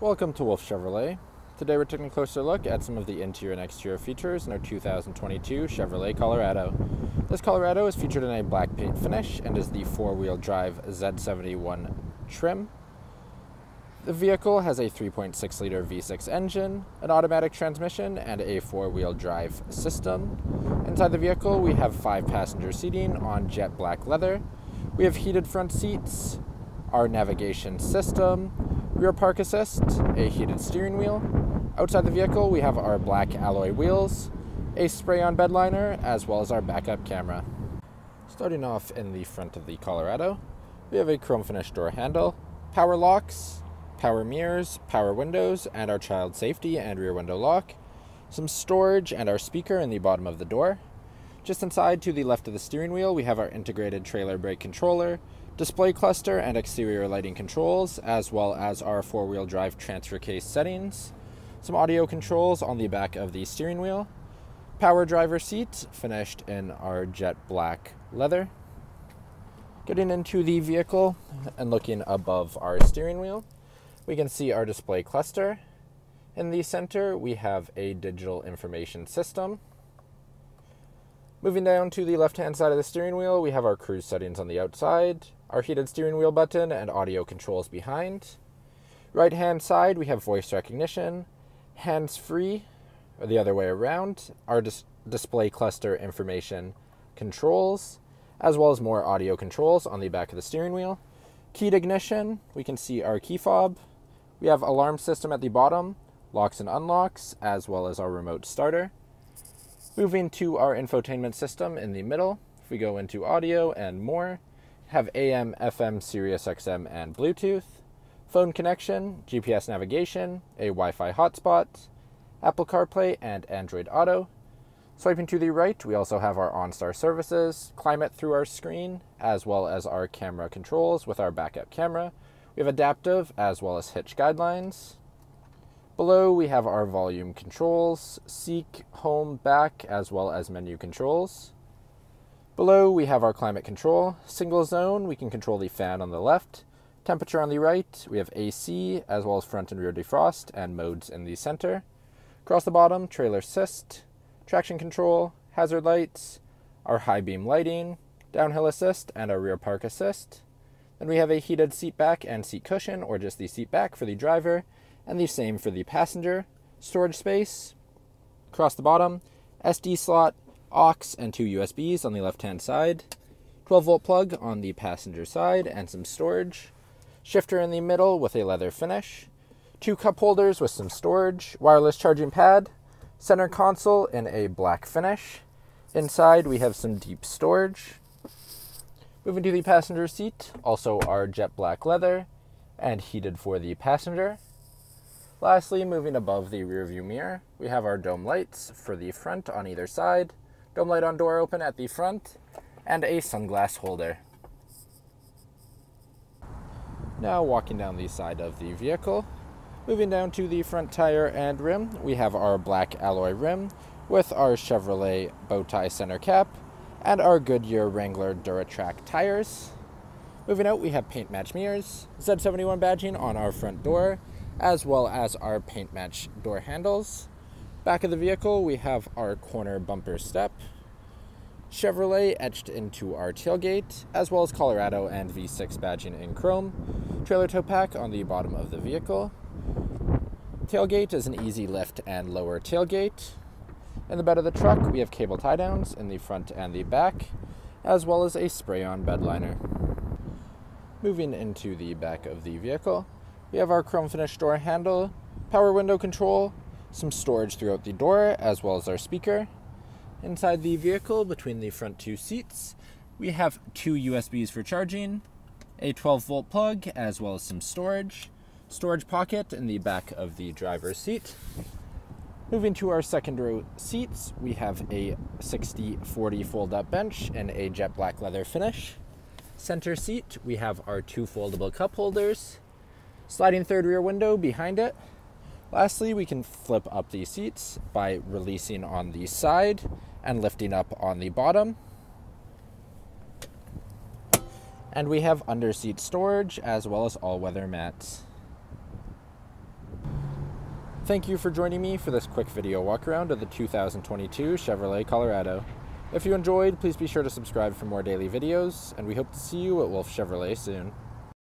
Welcome to Wolfe Chevrolet. Today we're taking a closer look at some of the interior and exterior features in our 2022 Chevrolet Colorado. This Colorado is featured in a black paint finish and is the four-wheel drive Z71 trim. The vehicle has a 3.6 liter V6 engine, an automatic transmission, and a four-wheel drive system. Inside the vehicle we have five passenger seating on jet black leather. We have heated front seats, our navigation system, rear park assist, a heated steering wheel. Outside the vehicle, we have our black alloy wheels, a spray on bed liner, as well as our backup camera. Starting off in the front of the Colorado, we have a chrome finish door handle, power locks, power mirrors, power windows, and our child safety and rear window lock, some storage and our speaker in the bottom of the door. Just inside to the left of the steering wheel, we have our integrated trailer brake controller, display cluster and exterior lighting controls, as well as our four wheel drive transfer case settings, some audio controls on the back of the steering wheel, power driver seat finished in our jet black leather. Getting into the vehicle and looking above our steering wheel, we can see our display cluster. In the center, we have a digital information system. Moving down to the left hand side of the steering wheel, we have our cruise settings on the outside, our heated steering wheel button, and audio controls behind. Right hand side, we have voice recognition, hands free, or the other way around, our dis- display cluster information controls, as well as more audio controls on the back of the steering wheel. Keyed ignition, we can see our key fob. We have alarm system at the bottom, locks and unlocks, as well as our remote starter. Moving to our infotainment system in the middle, if we go into audio and more, have AM, FM, Sirius XM, and Bluetooth, phone connection, GPS navigation, a Wi Fi hotspot, Apple CarPlay, and Android Auto. Swiping to the right, we also have our OnStar services, climate through our screen, as well as our camera controls with our backup camera. We have adaptive as well as hitch guidelines. Below, we have our volume controls, seek, home, back, as well as menu controls. Below, we have our climate control. Single zone, we can control the fan on the left. Temperature on the right, we have AC, as well as front and rear defrost, and modes in the center. Across the bottom, trailer assist, traction control, hazard lights, our high beam lighting, downhill assist, and our rear park assist. Then we have a heated seat back and seat cushion, or just the seat back for the driver, and the same for the passenger. Storage space, across the bottom, SD slot, aux and two USBs on the left hand side, 12 volt plug on the passenger side, and some storage, shifter in the middle with a leather finish, two cup holders with some storage, wireless charging pad, center console in a black finish. Inside, we have some deep storage. Moving to the passenger seat, also our jet black leather and heated for the passenger. Lastly, moving above the rear view mirror, we have our dome lights for the front on either side, dome light on door open at the front, and a sunglass holder. Now walking down the side of the vehicle, moving down to the front tire and rim, we have our black alloy rim with our Chevrolet bow tie center cap and our Goodyear Wrangler DuraTrac tires. Moving out, we have paint match mirrors, Z71 badging on our front door, as well as our paint match door handles. Back of the vehicle, we have our corner bumper step, Chevrolet etched into our tailgate, as well as Colorado and V6 badging in chrome, trailer tow pack on the bottom of the vehicle. Tailgate is an easy lift and lower tailgate. In the bed of the truck, we have cable tie downs in the front and the back, as well as a spray on bed liner. Moving into the back of the vehicle, we have our chrome finish door handle, power window control, some storage throughout the door, as well as our speaker. Inside the vehicle, between the front two seats, we have two USBs for charging, a 12 volt plug, as well as some storage, storage pocket in the back of the driver's seat. Moving to our second row seats, we have a 60 40 fold up bench and a jet black leather finish. Center seat, we have our two foldable cup holders, sliding third rear window behind it, Lastly, we can flip up these seats by releasing on the side and lifting up on the bottom. And we have under seat storage as well as all weather mats. Thank you for joining me for this quick video walk around of the 2022 Chevrolet Colorado. If you enjoyed, please be sure to subscribe for more daily videos, and we hope to see you at Wolfe Chevrolet soon.